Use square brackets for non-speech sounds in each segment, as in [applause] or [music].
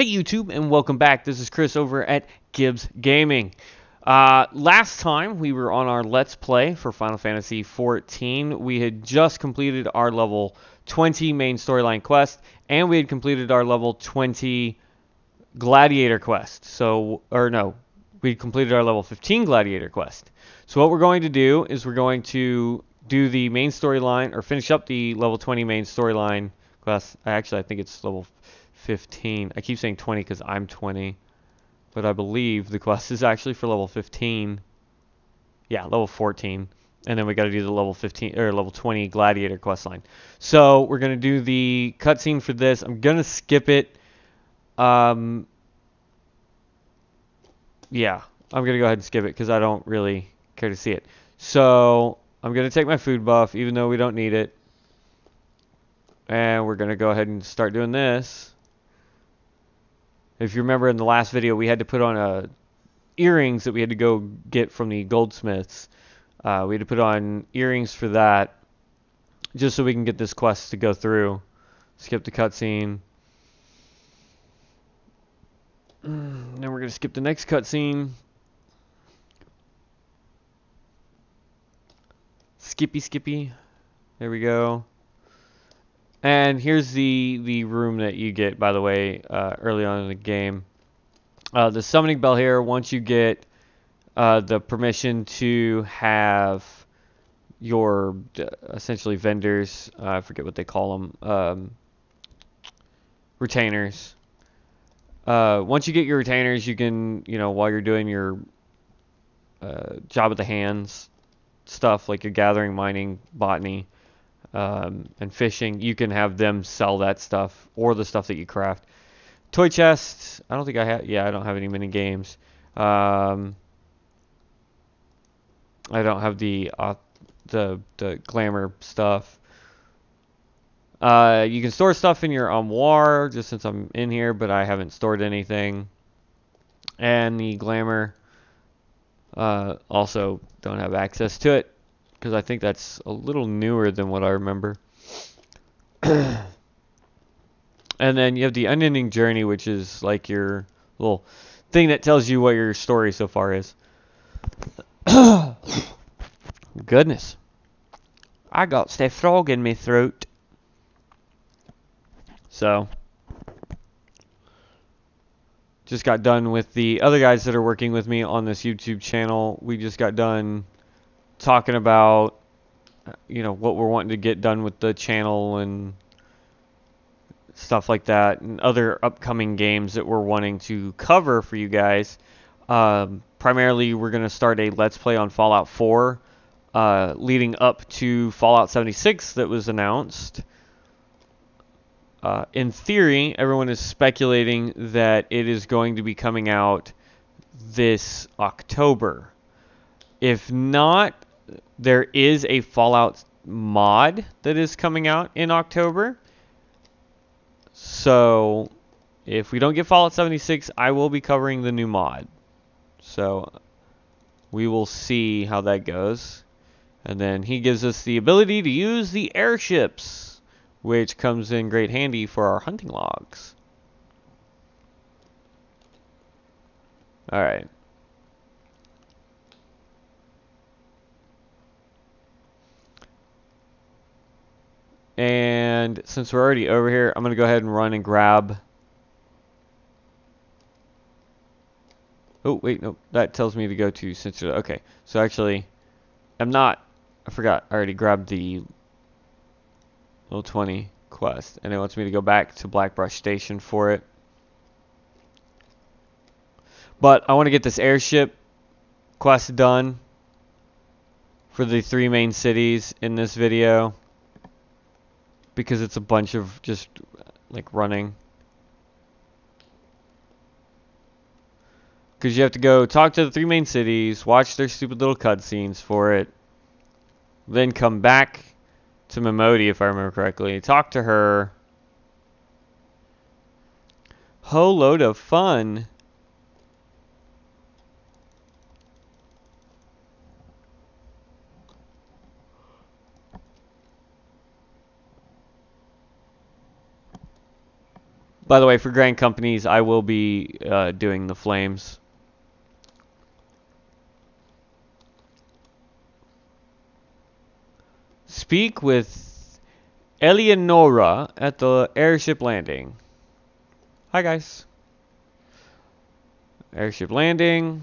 Hey YouTube, and welcome back. This is Chris over at Gibbs Gaming. Uh, last time we were on our Let's Play for Final Fantasy XIV, we had just completed our level 20 main storyline quest, and we had completed our level 20 gladiator quest. So, or no, we completed our level 15 gladiator quest. So what we're going to do is we're going to do the main storyline, or finish up the level 20 main storyline quest. Actually, I think it's level 15. I keep saying 20 because I'm 20. But I believe the quest is actually for level 15. Yeah, level 14. And then we got to do the level 15 or level 20 gladiator quest line. So we're going to do the cutscene for this. I'm going to skip it. Um, yeah, I'm going to go ahead and skip it because I don't really care to see it. So I'm going to take my food buff even though we don't need it. And we're going to go ahead and start doing this. If you remember in the last video, we had to put on a uh, earrings that we had to go get from the goldsmiths. Uh, we had to put on earrings for that, just so we can get this quest to go through. Skip the cutscene. Then we're gonna skip the next cutscene. Skippy, skippy. There we go. And here's the, the room that you get, by the way, uh, early on in the game. Uh, the summoning bell here, once you get uh, the permission to have your essentially vendors, uh, I forget what they call them, um, retainers. Uh, once you get your retainers, you can, you know, while you're doing your uh, job of the hands stuff, like your gathering, mining, botany, um, and fishing, you can have them sell that stuff or the stuff that you craft. Toy chests, I don't think I have, yeah, I don't have any mini games. Um, I don't have the, uh, the, the glamour stuff. Uh, you can store stuff in your armoire, just since I'm in here, but I haven't stored anything. And the glamour, uh, also don't have access to it because I think that's a little newer than what I remember. [coughs] and then you have the unending journey, which is like your little thing that tells you what your story so far is. [coughs] Goodness. I got stay frog in my throat. So, just got done with the other guys that are working with me on this YouTube channel. We just got done talking about you know what we're wanting to get done with the channel and stuff like that and other upcoming games that we're wanting to cover for you guys. Um, primarily we're going to start a let's play on fallout 4 uh, leading up to fallout 76 that was announced. Uh, in theory everyone is speculating that it is going to be coming out this october. If not there is a Fallout mod that is coming out in October. So if we don't get Fallout 76, I will be covering the new mod. So we will see how that goes. And then he gives us the ability to use the airships, which comes in great handy for our hunting logs. Alright. And since we're already over here, I'm going to go ahead and run and grab... Oh, wait, no. That tells me to go to Cincin. Okay, so actually, I'm not... I forgot. I already grabbed the little 20 quest. And it wants me to go back to Blackbrush Station for it. But I want to get this airship quest done for the three main cities in this video because it's a bunch of just like running. Because you have to go talk to the three main cities, watch their stupid little cutscenes for it, then come back to Momodi, if I remember correctly, talk to her. Whole load of fun. By the way, for Grand Companies, I will be uh, doing the flames. Speak with Eleonora at the airship landing. Hi, guys. Airship landing.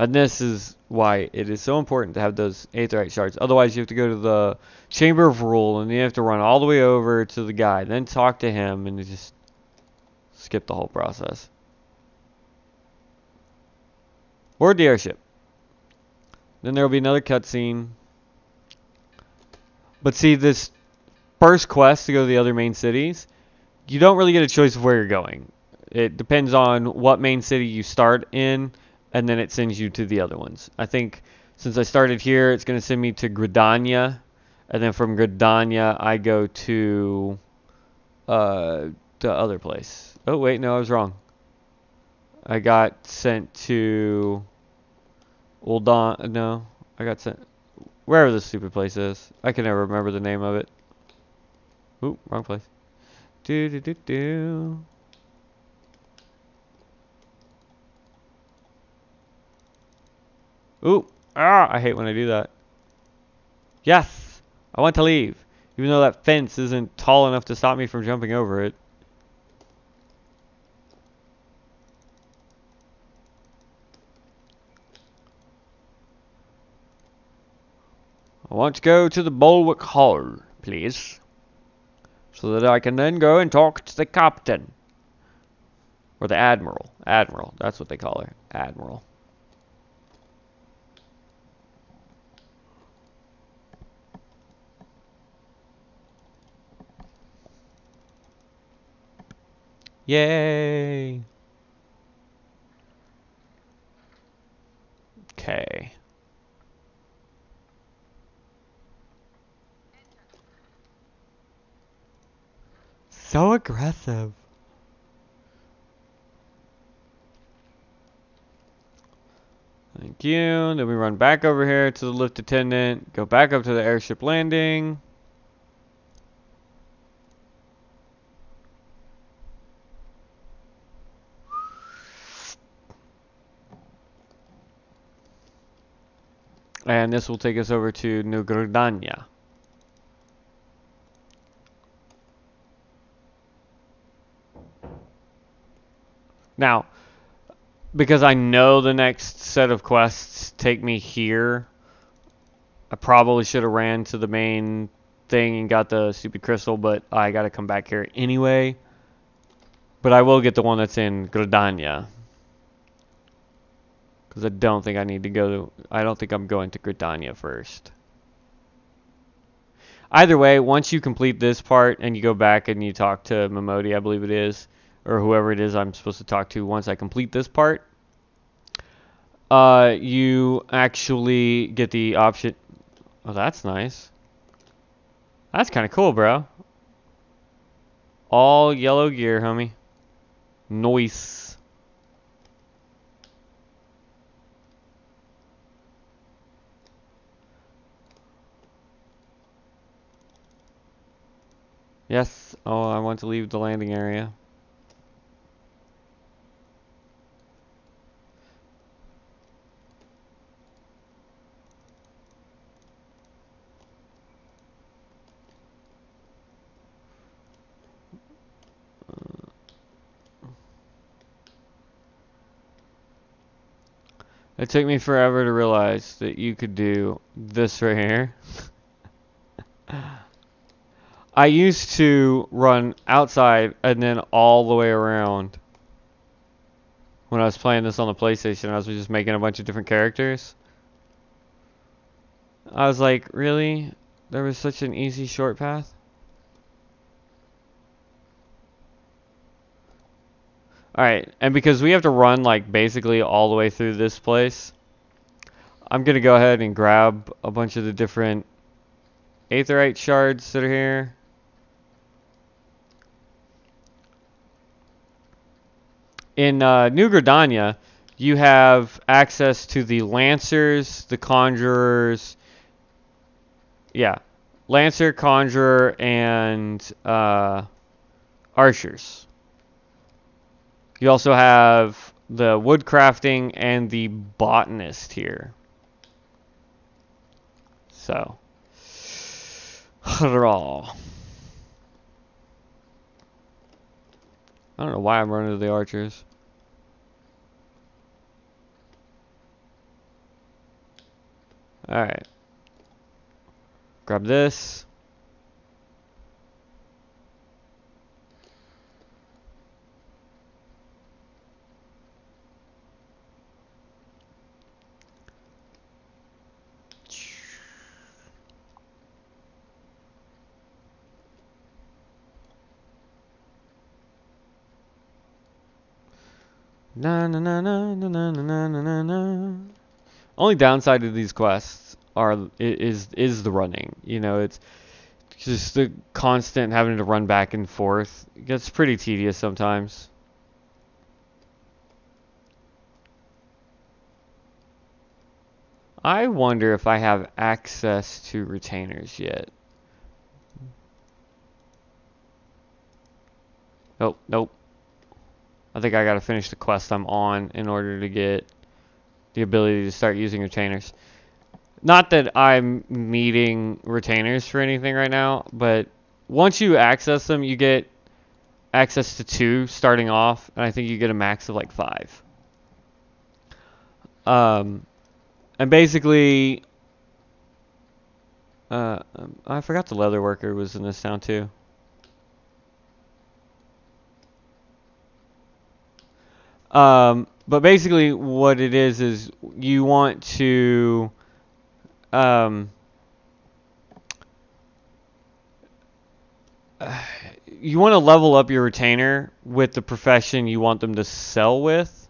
And this is why it is so important to have those aetheryte shards. Otherwise, you have to go to the Chamber of Rule, and you have to run all the way over to the guy, then talk to him, and just skip the whole process. Board the airship. Then there will be another cutscene. But see, this first quest to go to the other main cities, you don't really get a choice of where you're going. It depends on what main city you start in and then it sends you to the other ones. I think since I started here, it's going to send me to Gridania, and then from Gridania, I go to uh, the other place. Oh, wait, no, I was wrong. I got sent to Ul'dah. No, I got sent wherever this stupid place is. I can never remember the name of it. Ooh, wrong place. Do do do do. Ooh, ah, I hate when I do that. Yes, I want to leave, even though that fence isn't tall enough to stop me from jumping over it. I want to go to the Bulwark Hall, please. So that I can then go and talk to the captain. Or the admiral. Admiral, that's what they call her. Admiral. Yay! Okay. So aggressive. Thank you. Then we run back over here to the lift attendant, go back up to the airship landing. And this will take us over to New Gridania. Now, because I know the next set of quests take me here, I probably should have ran to the main thing and got the stupid crystal, but I got to come back here anyway. But I will get the one that's in Gridania. Because I don't think I need to go to, I don't think I'm going to Gridania first. Either way, once you complete this part and you go back and you talk to Momodi, I believe it is, or whoever it is I'm supposed to talk to once I complete this part, uh, you actually get the option. Oh, that's nice. That's kind of cool, bro. All yellow gear, homie. Noise. Yes. Oh, I want to leave the landing area. It took me forever to realize that you could do this right here. [laughs] I used to run outside and then all the way around. When I was playing this on the PlayStation, I was just making a bunch of different characters. I was like, really? There was such an easy short path? Alright, and because we have to run like basically all the way through this place, I'm going to go ahead and grab a bunch of the different aetheryte shards that are here. In uh, New Gridania, you have access to the Lancers, the Conjurers, yeah, Lancer, Conjurer, and uh, Archers. You also have the Woodcrafting and the Botanist here. So, [sighs] raw. I don't know why I'm running to the Archers. Alright. Grab this. Na na na na na na na na na. Only downside of these quests are is is the running. You know, it's just the constant having to run back and forth. It gets pretty tedious sometimes. I wonder if I have access to retainers yet. Nope, nope. I think I gotta finish the quest I'm on in order to get the ability to start using retainers. Not that I'm needing retainers for anything right now, but once you access them, you get access to two starting off, and I think you get a max of like five. Um, and basically, uh, I forgot the leather worker was in this town too. Um, but basically, what it is is you want to um, you want to level up your retainer with the profession you want them to sell with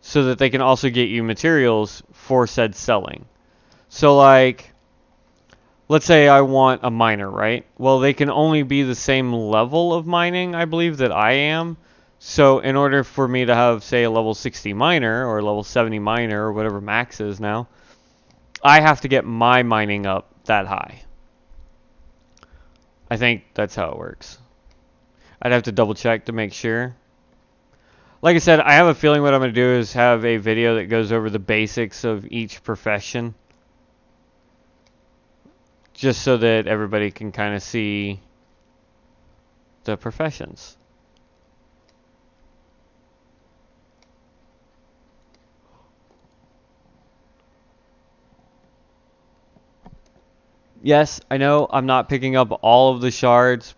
so that they can also get you materials for said selling. So like let's say I want a miner, right? Well, they can only be the same level of mining, I believe that I am. So in order for me to have say a level 60 miner or level 70 miner or whatever max is now, I have to get my mining up that high. I think that's how it works. I'd have to double check to make sure. Like I said, I have a feeling what I'm going to do is have a video that goes over the basics of each profession. Just so that everybody can kind of see the professions. Yes, I know I'm not picking up all of the shards,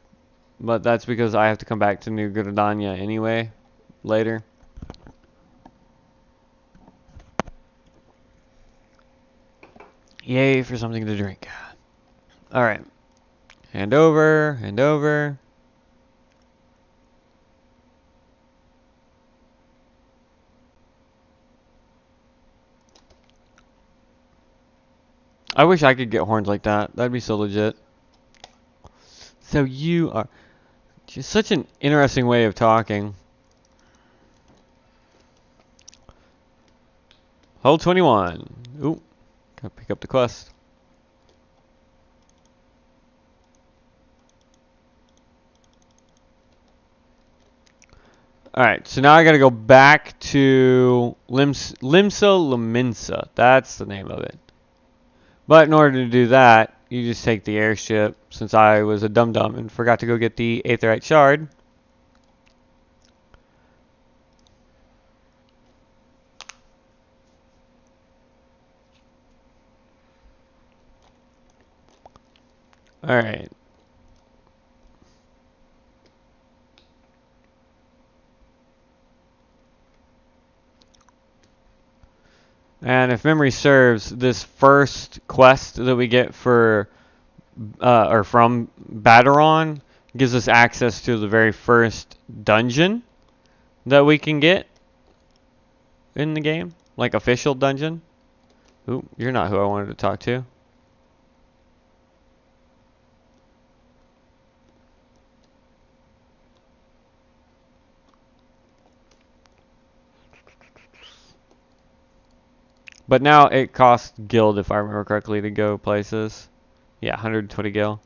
but that's because I have to come back to New Gridania anyway, later. Yay for something to drink. Alright. Hand over, hand over. I wish I could get horns like that. That'd be so legit. So you are just such an interesting way of talking. Hole 21. Ooh, gotta pick up the quest. Alright, so now I gotta go back to Lims Limsa Lominsa. That's the name of it. But in order to do that, you just take the airship, since I was a dum-dum and forgot to go get the Aetheryte Shard. Alright. And if memory serves, this first quest that we get for uh, or from Baderon gives us access to the very first dungeon that we can get in the game, like official dungeon. Ooh, you're not who I wanted to talk to. But now it costs gil, if I remember correctly, to go places. Yeah, 120 gil.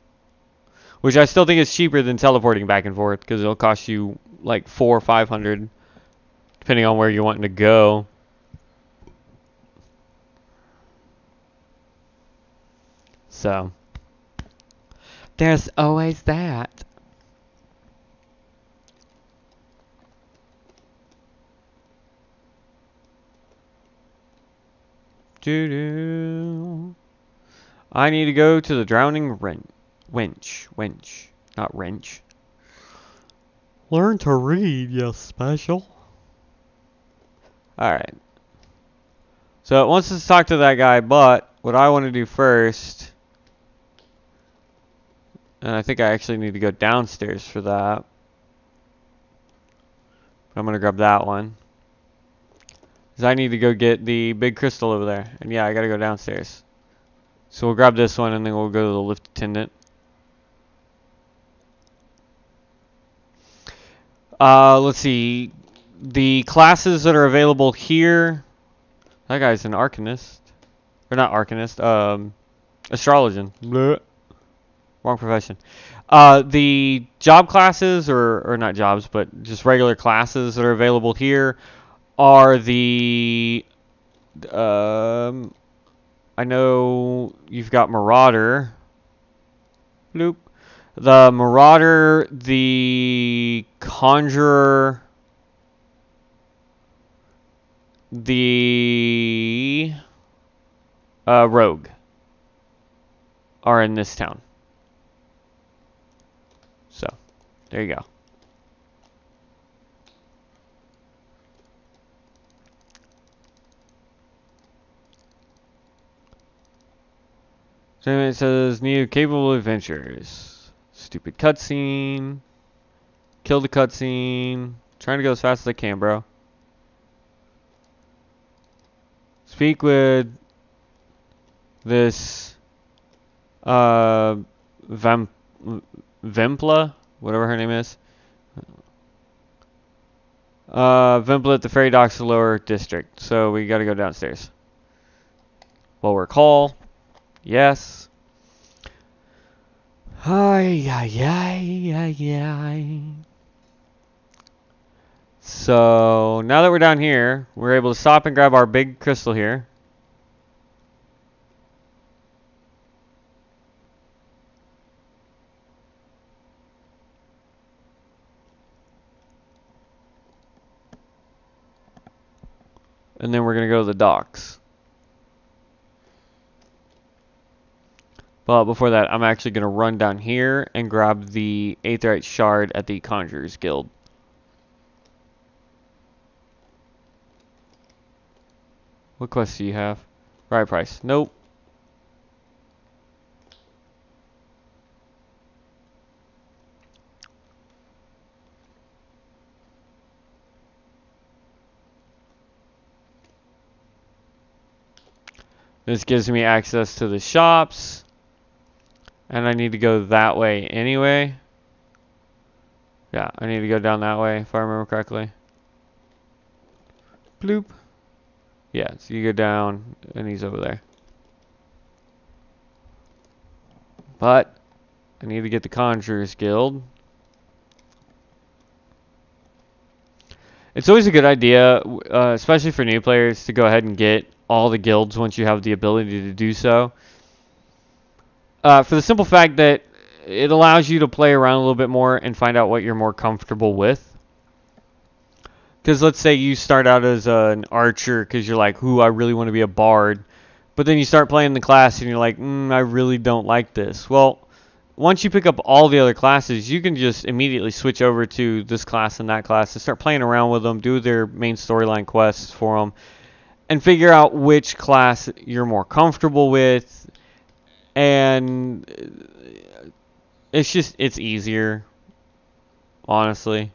Which I still think is cheaper than teleporting back and forth, because it'll cost you like four or 500, depending on where you're wanting to go. So, there's always that. Doo doo. I need to go to the drowning wren- wench. Wench. Not wrench. Learn to read, you special. Alright. So it wants us to talk to that guy, but what I want to do first, and I think I actually need to go downstairs for that. I'm going to grab that one. I need to go get the big crystal over there. And yeah, I got to go downstairs. So we'll grab this one and then we'll go to the lift attendant. Uh, let's see. The classes that are available here. That guy's an arcanist. Or not arcanist. Um, astrologian. Wrong profession. Uh, the job classes, or, or not jobs, but just regular classes that are available here are the um, I know you've got Marauder. Loop. The Marauder, the Conjurer, the uh, Rogue are in this town. So, there you go. So it says new capable adventures. Stupid cutscene. Kill the cutscene. Trying to go as fast as I can, bro. Speak with this uh Vamp Vempla, whatever her name is. Uh Vempla at the ferry docks lower district. So we gotta go downstairs. Lower call. Yes. Ay, ay, ay, ay, ay. So, now that we're down here, we're able to stop and grab our big crystal here. And then we're going to go to the docks. But before that, I'm actually going to run down here and grab the Aetheryte Shard at the Conjurer's Guild. What quest do you have? Right price. Nope. This gives me access to the shops. And I need to go that way anyway. Yeah, I need to go down that way if I remember correctly. Bloop. Yeah, so you go down and he's over there. But I need to get the Conjurer's Guild. It's always a good idea, uh, especially for new players, to go ahead and get all the guilds once you have the ability to do so. Uh, for the simple fact that it allows you to play around a little bit more and find out what you're more comfortable with. Because let's say you start out as an archer because you're like, "Ooh, I really want to be a bard," but then you start playing the class and you're like, mm, "I really don't like this." Well, once you pick up all the other classes, you can just immediately switch over to this class and that class and start playing around with them, do their main storyline quests for them, and figure out which class you're more comfortable with and it's just it's easier honestly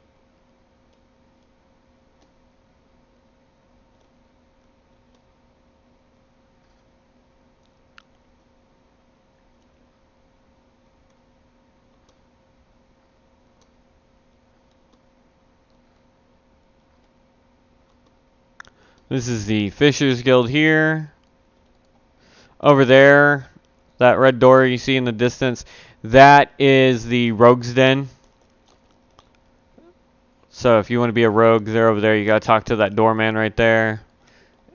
This is the Fishers Guild here. over there, that red door you see in the distance, that is the rogue's den. So if you want to be a rogue, they're over there. You got to talk to that doorman right there.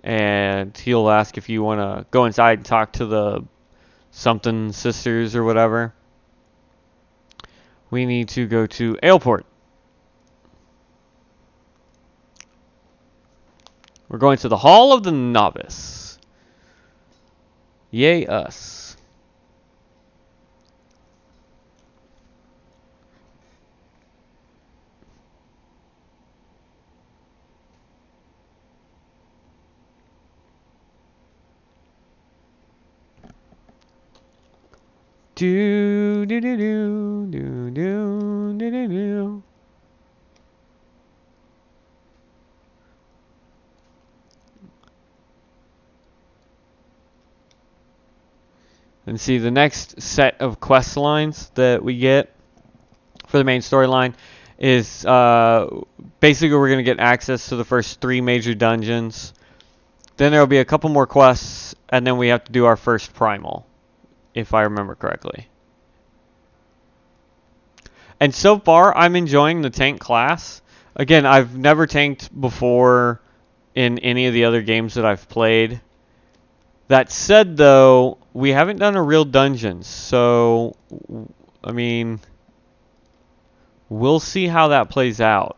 And he'll ask if you want to go inside and talk to the something sisters or whatever. We need to go to Aleport. We're going to the Hall of the Novice. Yay us. Do do do do do do do do do. And see the next set of quest lines that we get for the main storyline is uh, basically we're going to get access to the first three major dungeons. Then there will be a couple more quests, and then we have to do our first primal, if I remember correctly. And so far, I'm enjoying the tank class. Again, I've never tanked before in any of the other games that I've played. That said, though, we haven't done a real dungeon, so I mean, we'll see how that plays out.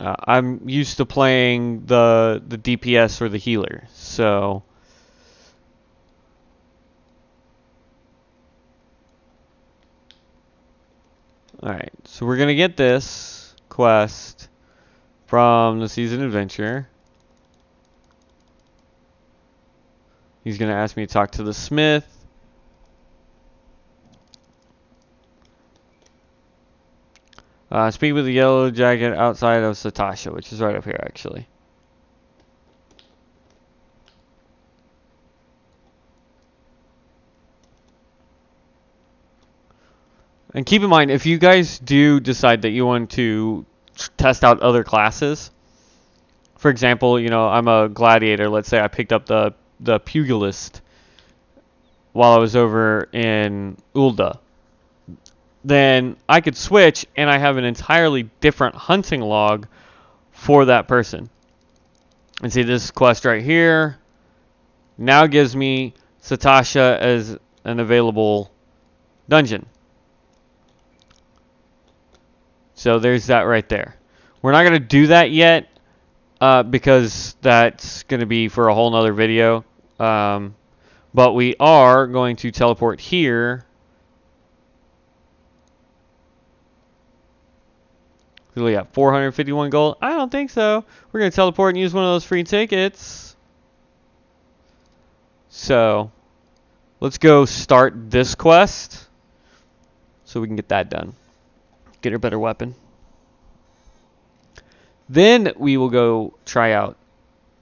Uh, I'm used to playing the the DPS or the healer, so. Alright, so we're going to get this quest from the Season Adventure. He's going to ask me to talk to the smith. Uh, speak with the yellow jacket outside of Sastasha, which is right up here, actually. And keep in mind, if you guys do decide that you want to test out other classes, for example, you know, I'm a gladiator. Let's say I picked up the the pugilist while I was over in Ul'dah, then I could switch and I have an entirely different hunting log for that person. And see this quest right here now gives me Sastasha as an available dungeon. So there's that right there. We're not going to do that yet uh, because that's going to be for a whole nother video. Um, but we are going to teleport here. So we got 451 gold. I don't think so. We're going to teleport and use one of those free tickets. So, let's go start this quest so we can get that done. Get a better weapon. Then we will go try out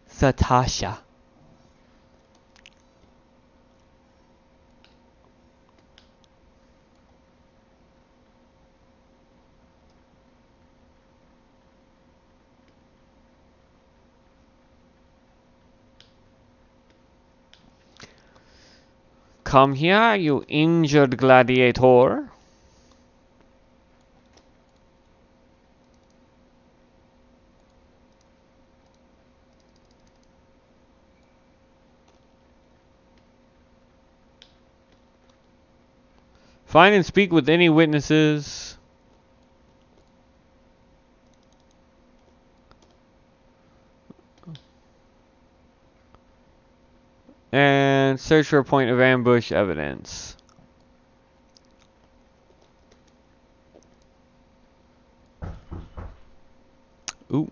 Sastasha. Come here, you injured gladiator. Find and speak with any witnesses. And search for a point of ambush evidence. Ooh.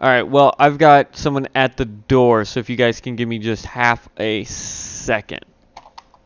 Alright, well, I've got someone at the door, so if you guys can give me just half a second.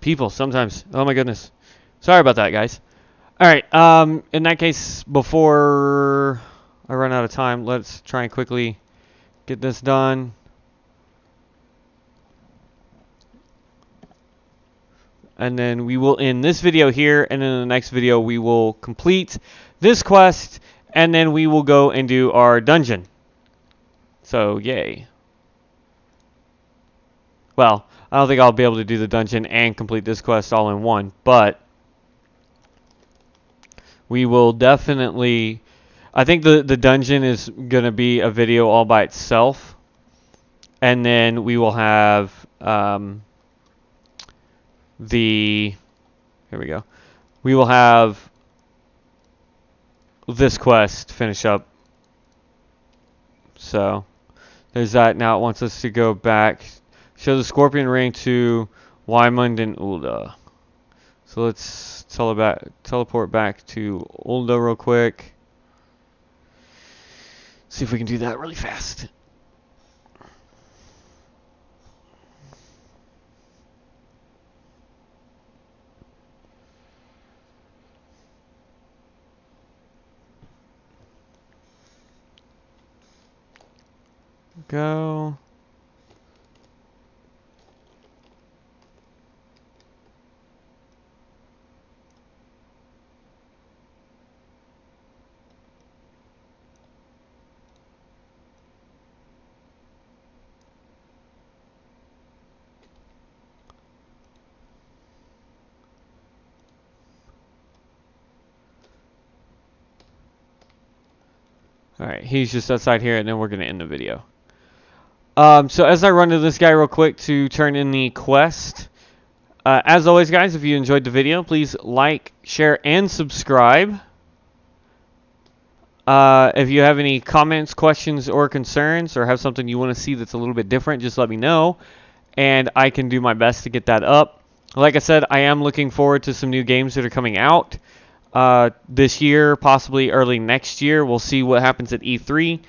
People sometimes. Oh my goodness. Sorry about that, guys. All right. Um, in that case, before I run out of time, let's try and quickly get this done. And then we will end this video here, and in the next video we will complete this quest, and then we will go and do our dungeon. So, yay. Well, I don't think I'll be able to do the dungeon and complete this quest all in one, but we will definitely... I think the, the dungeon is going to be a video all by itself, and then we will have um, the... Here we go. We will have this quest finish up. So, there's that. Now it wants us to go back Show the Scorpion Ring to Wymond and Ul'dah. So let's teleport back to Ul'dah real quick. See if we can do that really fast. Go. Alright, he's just outside here, and then we're going to end the video. Um, so as I run to this guy real quick to turn in the quest, uh, as always, guys, if you enjoyed the video, please like, share, and subscribe. Uh, if you have any comments, questions, or concerns, or have something you want to see that's a little bit different, just let me know, and I can do my best to get that up. Like I said, I am looking forward to some new games that are coming out uh, this year, possibly early next year. We'll see what happens at E3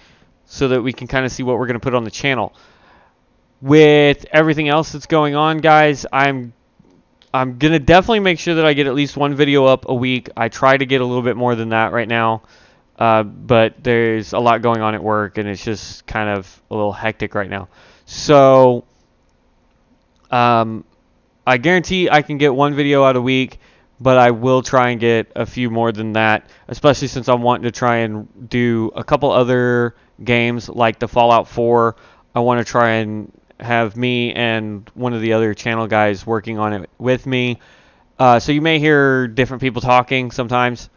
so that we can kind of see what we're going to put on the channel. With everything else that's going on, guys, I'm I'm going to definitely make sure that I get at least one video up a week. I try to get a little bit more than that right now. Uh, but there's a lot going on at work, and it's just kind of a little hectic right now. So, um, I guarantee I can get one video out a week but I will try and get a few more than that, especially since I'm wanting to try and do a couple other games like the Fallout 4. I want to try and have me and one of the other channel guys working on it with me. Uh, so you may hear different people talking sometimes,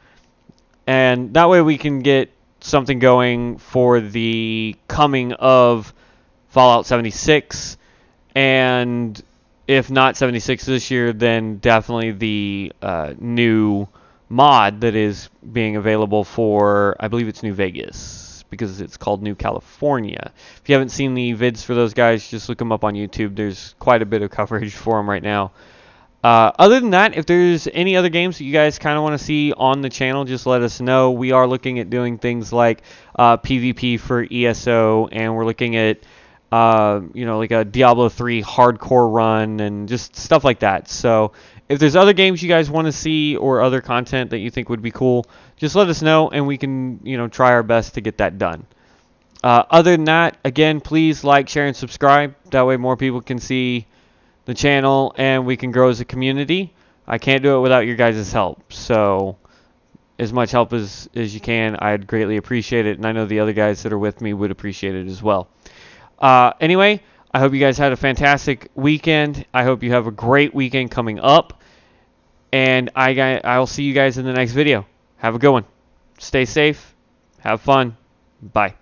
and that way we can get something going for the coming of Fallout 76 and if not 76 this year, then definitely the uh, new mod that is being available for, I believe it's New Vegas, because it's called New California. If you haven't seen the vids for those guys, just look them up on YouTube. There's quite a bit of coverage [laughs] for them right now. Uh, other than that, if there's any other games that you guys kind of want to see on the channel, just let us know. We are looking at doing things like uh, PvP for ESO, and we're looking at uh, you know, like a Diablo 3 hardcore run and just stuff like that. So if there's other games you guys want to see or other content that you think would be cool, just let us know and we can, you know, try our best to get that done. Uh, other than that, again, please like, share, and subscribe. That way more people can see the channel and we can grow as a community. I can't do it without your guys' help. So as much help as, as you can, I'd greatly appreciate it. And I know the other guys that are with me would appreciate it as well. Uh, anyway, I hope you guys had a fantastic weekend. I hope you have a great weekend coming up. And I, I'll see you guys in the next video. Have a good one. Stay safe. Have fun. Bye.